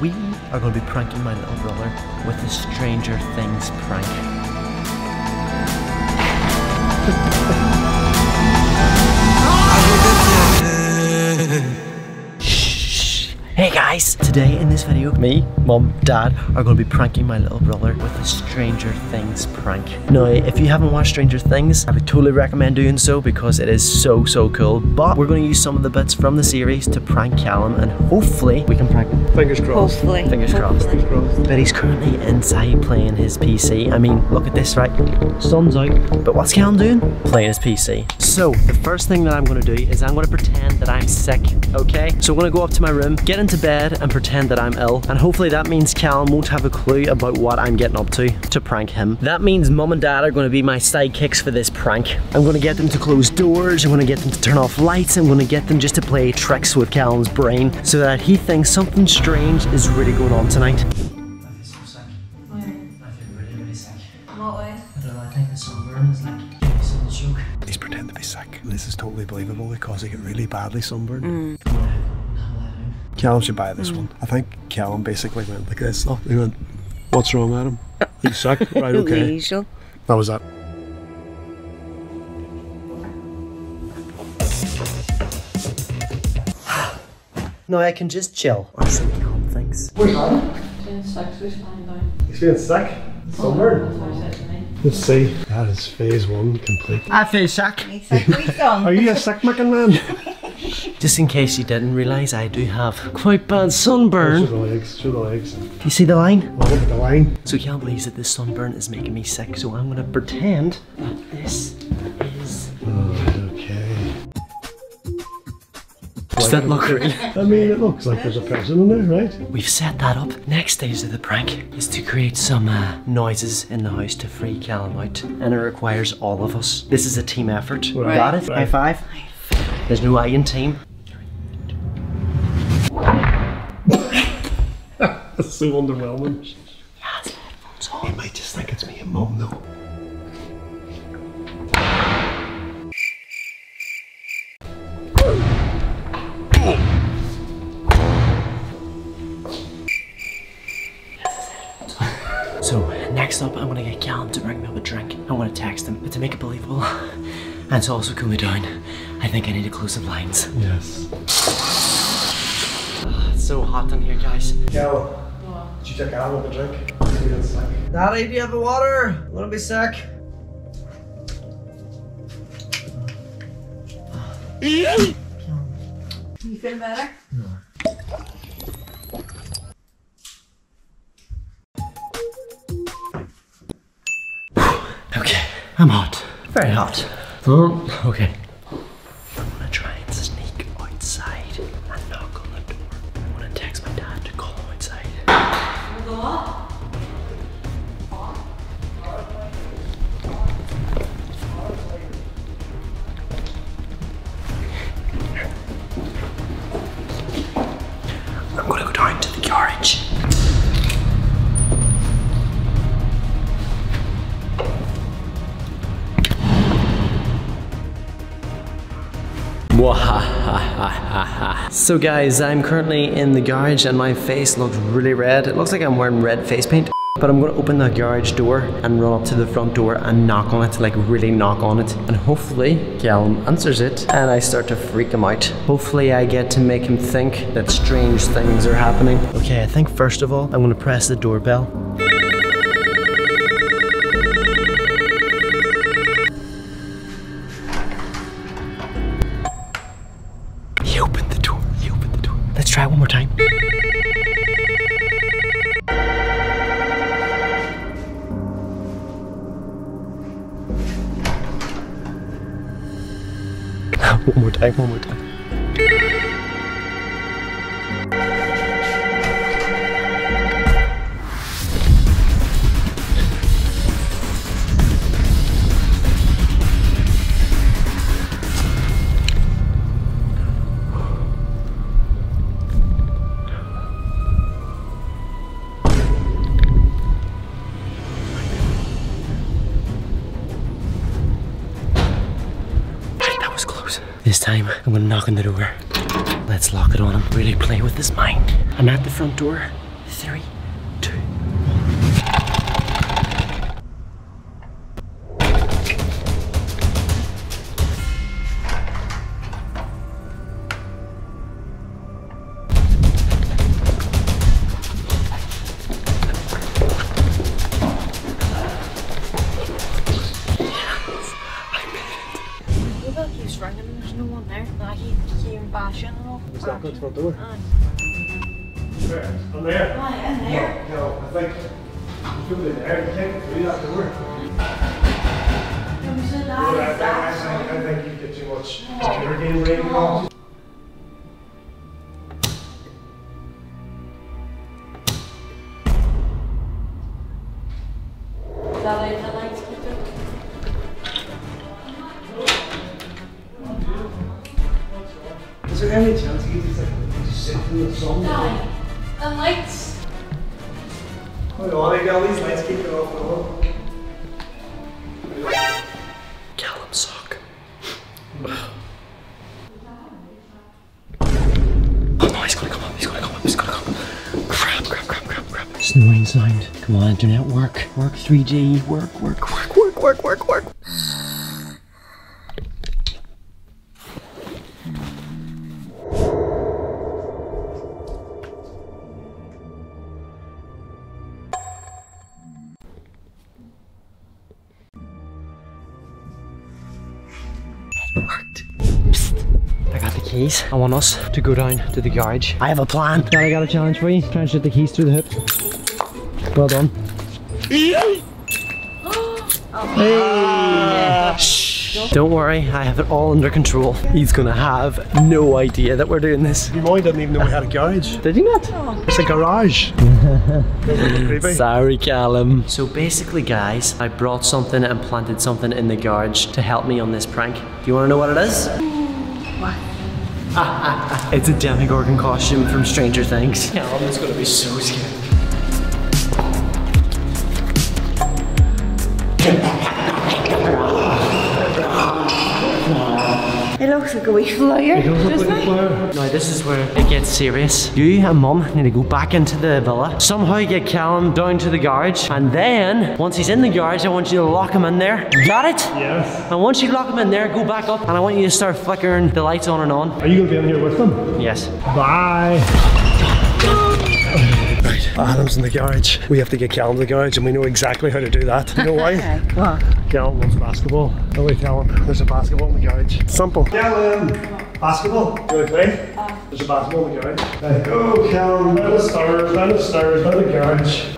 we are going to be pranking my little brother with the Stranger Things prank. Shh. Hey guys! Today in this video, me, mom, dad are going to be pranking my little brother with a Stranger Things prank. Now, if you haven't watched Stranger Things, I would totally recommend doing so because it is so, so cool. But we're going to use some of the bits from the series to prank Callum and hopefully we can prank him. Fingers crossed. Hopefully. Fingers crossed. Fingers crossed. But he's currently inside playing his PC. I mean, look at this, right? Sun's out. But what's Callum doing? Playing his PC. So, the first thing that I'm gonna do is I'm gonna pretend that I'm sick, okay? So I'm gonna go up to my room, get into bed, and pretend that I'm ill. And hopefully that means Callum won't have a clue about what I'm getting up to to prank him. That means mum and dad are gonna be my sidekicks for this prank. I'm gonna get them to close doors, I'm gonna get them to turn off lights, I'm gonna get them just to play tricks with Callum's brain so that he thinks something strange is really going on tonight. He's pretending to be sick. This is totally believable because he got really badly sunburned. Mm. Callum should buy this one. I think Callum basically went like this. Oh, he went, What's wrong, Adam? He's suck." Right, The okay. usual. That was that. No, I can just chill. Or so Callum thinks. He's feeling sick. Sunburned. Let's see. That is phase one complete. I feel sick. He's like, we done. Are you a sick looking man? Just in case you didn't realise, I do have quite bad Show sunburn. the legs. Show the legs. You see the line? Oh, look at the line. So Callum believes that this sunburn is making me sick, so I'm gonna pretend that this is. Oh, okay. Does that look real? I mean, it looks like there's a person in there, right? We've set that up. Next stage of the prank is to create some uh, noises in the house to freak Callum out, and it requires all of us. This is a team effort. Right. Got it? High Right. five. There's no I in team. That's so underwhelming. He might just think it's me and mum, though. So next up, I'm gonna get Callum to bring me up a drink. I want to text him, but to make it believable, and to also cool me down, I think I need to close the blinds. Yes. It's so hot in here, guys. Cal, did you take out with a drink? He's feeling sick. Daddy, do you have the water? I'm gonna be sick. You feel better? No. Okay, I'm hot. Very hot. Oh, okay. So guys, I'm currently in the garage and my face looks really red. It looks like I'm wearing red face paint. But I'm gonna open the garage door and run up to the front door and knock on it, like really knock on it. And hopefully Callum answers it and I start to freak him out. Hopefully I get to make him think that strange things are happening. Okay, I think first of all, I'm gonna press the doorbell. One more time, time, I'm gonna knock on the door. Let's lock it on him. Really play with his mind. I'm at the front door. three, that the front door? On there? Aye, in there. No, I think you go in there. You can't door. There was a I, think you get too much. Is there any chance you just like just sit in the sun? Aye. The lights. Oh, Hold on, I got all these lights keeping off the wall. Callum sock. Oh no, he's gonna come up, he's gonna come up, he's gonna come up. Crap, crap, crap, crap, crap. Snoring sound. Come on, internet, work. Work 3G. Work, work, work, work, work, work, work. Worked. Psst. I got the keys. I want us to go down to the garage. I have a plan. Dad, I got a challenge for you. Try and shoot the keys through the hoop. Well done. Oh. Hey. Shh. Don't worry, I have it all under control. He's gonna have no idea that we're doing this. Your mom didn't even know we had a garage. Did you not? It's a garage. Sorry, Callum. So basically, guys, I brought something and planted something in the garage to help me on this prank. Do you want to know what it is? What? it's a Demogorgon costume from Stranger Things. Callum is gonna be so scared. It looks like a wee flyer, doesn't it? Now this is where it gets serious. You and Mum need to go back into the villa. Somehow get Callum down to the garage, and then once he's in the garage, I want you to lock him in there. Got it? Yes. And once you lock him in there, go back up, and I want you to start flickering the lights on and on. Are you gonna be in here with them? Yes. Bye. Right, Adam's in the garage. We have to get Callum to the garage, and we know exactly how to do that. You know why? What? Callum loves basketball. Oh wait, Callum, there's a basketball in the garage. Simple. Callum, basketball. You want to play? Uh. There's a basketball in the garage. Right, go, Callum. Down the stairs, down the stairs, down the garage.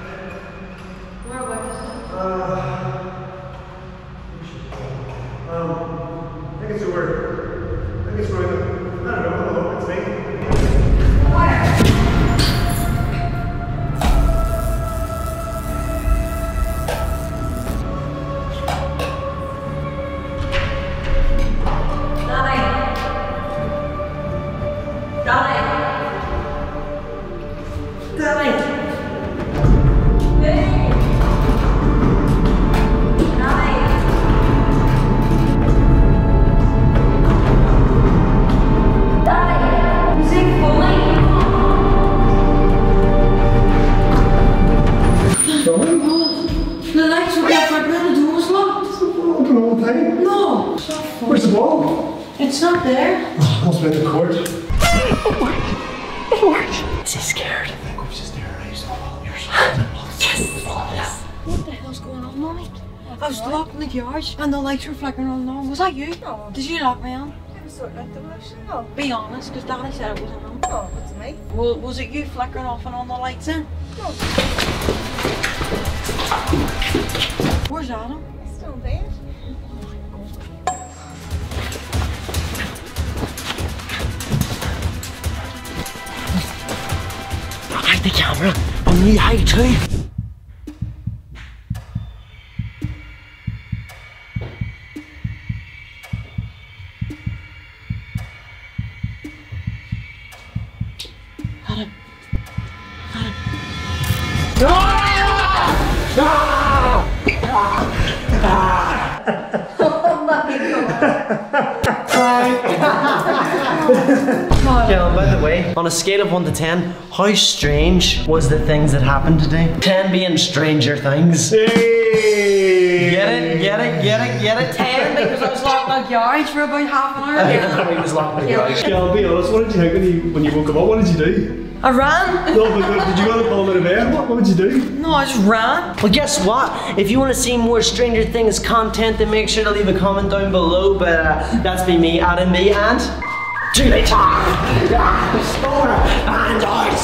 Open all the time. No. Where's the ball? It's not there. Must be in the court. Oh, it worked. It Is he scared? I think we've just terrorized all your Yes. yes. What the hell's going on, Mommy? I was locked in the garage and the lights were flickering on and on. Was that you? No. Did you lock me on? I was sorting out the motion. No, oh, Be honest, because Daddy said it wasn't on. no, it's me. Well, was it you flickering off and on the lights then? No, Where's Adam? it's still in bed. Hide the camera. And you hide too. Adam. Adam. God, Kel, by the way, on a scale of 1 to 10, how strange was the things that happened today? 10 being stranger things. Get it? Get it? Get it? Get it? Ten because I was locked in the garage for about half an hour. Yeah, he was locked in the garage. Kel, be honest, what did you think when you, when you woke up? What did you do? I ran. No, but did you go to pull him out of bed? What, what did you do? No, I just ran. Well, guess what? If you want to see more Stranger Things content, then make sure to leave a comment down below. But uh, that's been me, Adam, me, and... See you later! Over and out!